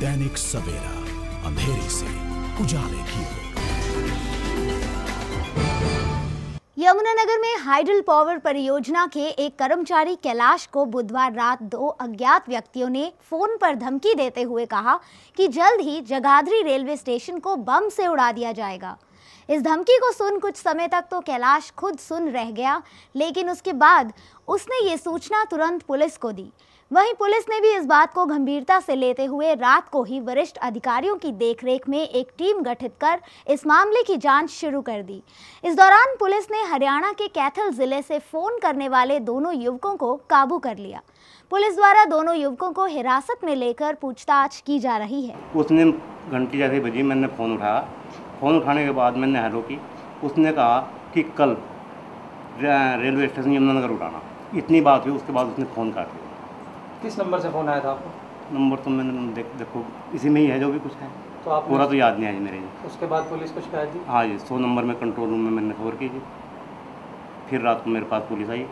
दैनिक सवेरा, अंधेरे से उजाले की ओर। यमुनानगर में हाइड्रल पावर परियोजना के एक कर्मचारी कैलाश को बुधवार रात दो अज्ञात व्यक्तियों ने फ़ोन पर धमकी देते हुए कहा कि जल्द ही जगाधरी रेलवे स्टेशन को बम से उड़ा दिया जाएगा। इस धमकी को सुन कुछ समय तक तो कैलाश खुद सुन रह गया, लेकिन उसके बाद उसने ये सूचना तुरंत पुलिस को दी। वहीं पुलिस ने भी इस बात को गंभीरता से लेते हुए रात को ही वरिष्ठ अधिकारियों की देखरेख में एक टीम गठित कर इस मामले की जाँच शुरू कर दी। इस दौरान पुलिस ने हरियाणा के कैथल ज़िले से फ़ोन करने वाले दोनों युवकों को काबू कर लिया। पुलिस द्वारा दोनों युवकों को हिरासत में लेकर पूछताछ की जा रही है। उसने घंटी जैसे बजी, मैंने फ़ोन उठाया। फ़ोन उठाने के बाद मैंने हेलो की उसने कहा कि कल रेलवे स्टेशन यमुनानगर उठाना। इतनी बात हुई उसके बाद उसने फ़ोन काट दिया। किस नंबर से फ़ोन आया था आपको? नंबर तो मैंने देख देखो इसी में ही है जो भी कुछ है। तो आप पूरा तो याद नहीं जी मेरे उसके बाद पुलिस को शिकायत दी? हाँ जी सौ नंबर में कंट्रोल रूम में मैंने खबर की जी फिर रात को मेरे पास पुलिस आई।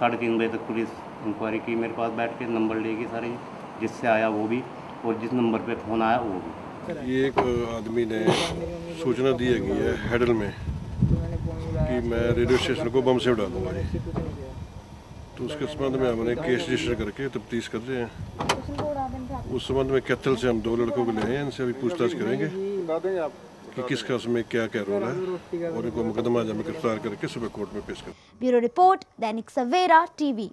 साढ़े तीन बजे तक पुलिस इंक्वायरी की मेरे पास बैठ के नंबर लेगी सारी जिससे आया वो भी और जिस नंबर पे फ़ोन आया वो भी। ये एक आदमी ने सूचना दी हैगी है हेडल में कि मैं रेडियो स्टेशन को बम से उड़ा दूँगा जी। तो उसके संबंध में हमने केस रजिस्टर करके तफ्तीश कर रहे हैं। उस संबंध में कैथल से हम दो लड़कों को ले आए हैं, इनसे अभी पूछताछ करेंगे कि किसका उसमें क्या क्या रोल है और इनको मुकदमा जमा गिरफ़्तार करके सुबह कोर्ट में पेश कर। Bureau report, Dainik Savera TV.